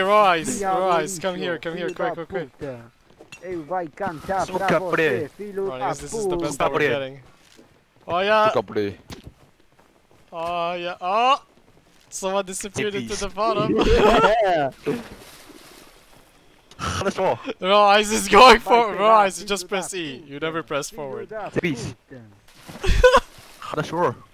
Rise, Rise, come here, come here, quick, quick, quick. puta. Vai pra você, da this is the best that we're getting. Oh yeah, oh yeah, oh! Someone disappeared into the bottom. Yeah. Hada! Rise is going for Rise, just press E. You never press forward. Hippies. puta.